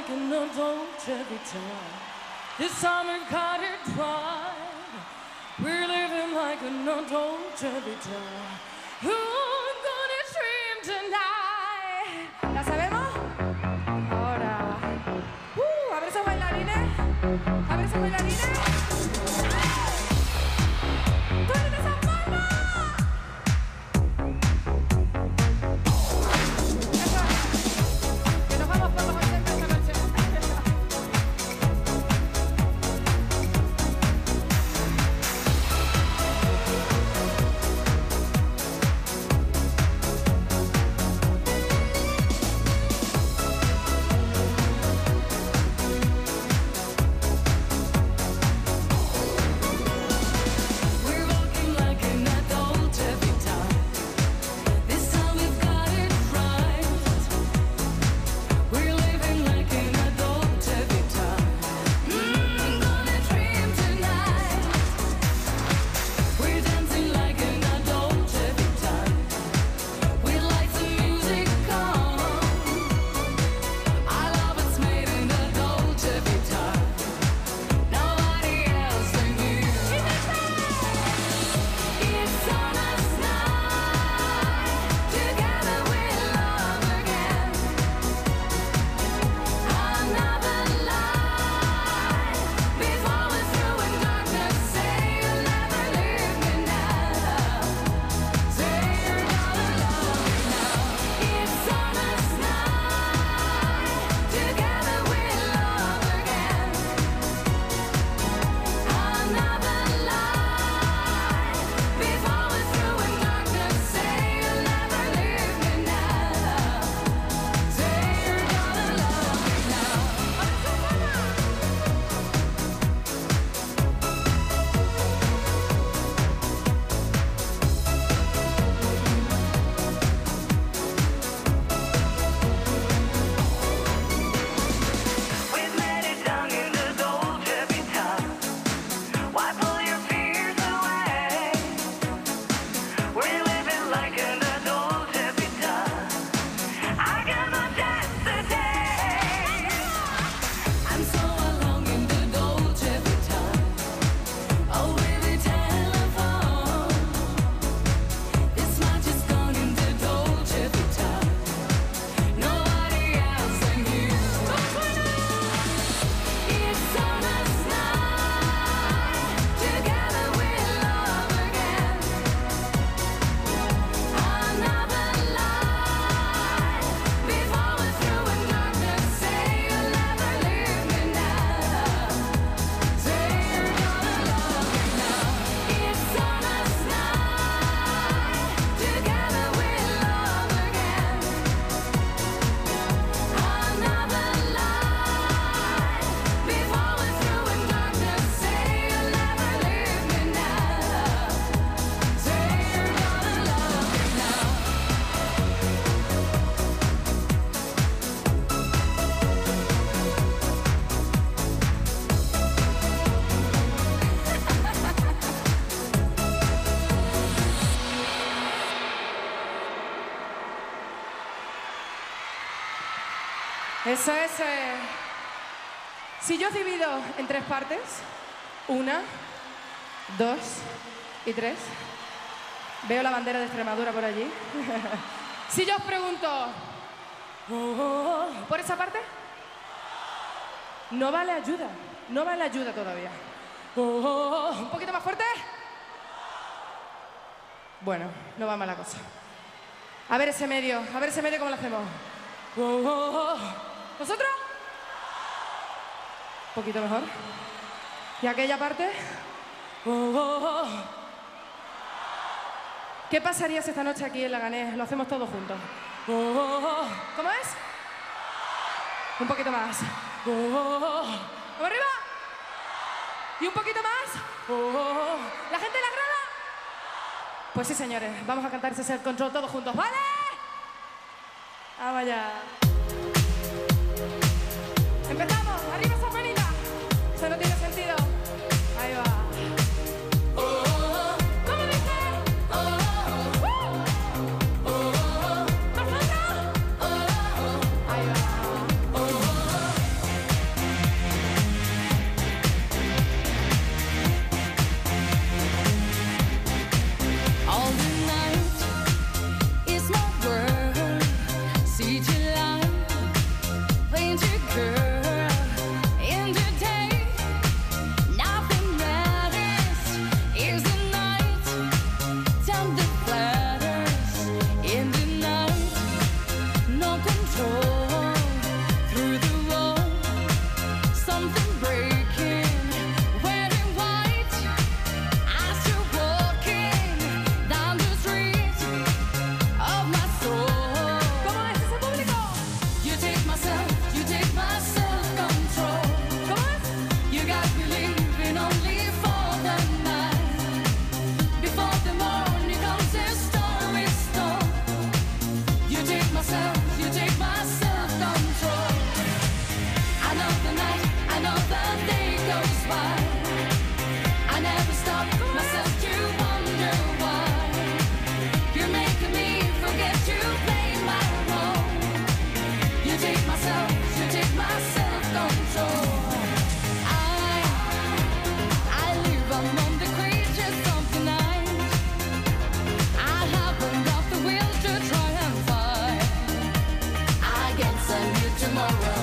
like an adult every time. This we've got it right. We're living like an adult every time. Who's gonna dream tonight? ¿La sabemos? Ahora. Uh, a ver esos bailarines. A ver esos bailarines. Eso es. eh, Si yo divido en tres partes, una, dos y tres, veo la bandera de Extremadura por allí. si yo os pregunto, ¿por esa parte? No vale ayuda, no vale ayuda todavía. ¿Un poquito más fuerte? Bueno, no va mala cosa. A ver ese medio, a ver ese medio cómo lo hacemos. "Oh". ¿Nosotros? Un poquito mejor. ¿Y aquella parte? "Oh". ¿Qué pasaría si esta noche aquí en Laganés lo hacemos todos juntos? "Oh". ¿Cómo es? Un poquito más. "Oh". ¿Vamos arriba? ¿Y un poquito más? "Oh". ¿La gente en la grada? Pues sí, señores, vamos a cantar ese control todos juntos, ¿vale? Vamos allá. Empezamos, arriba esa manita. Eso no tiene sentido. Ahí va. Tomorrow.